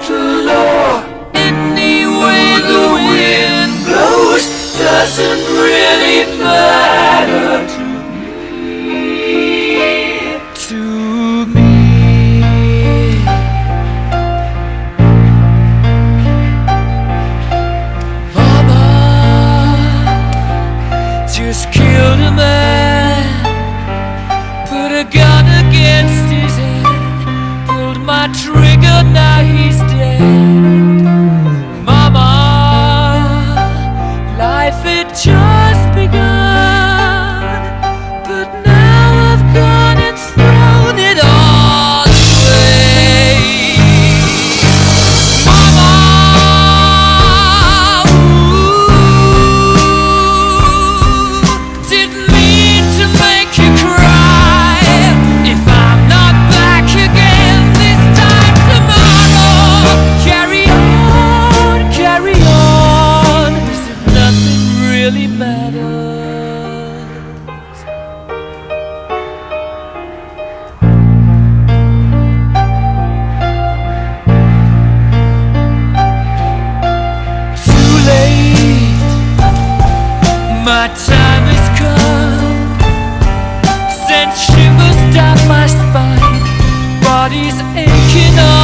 little low. Any way the wind blows doesn't really matter to me. To me. Mama just killed a man, put a gun against my trigger, now he's dead. Body's aching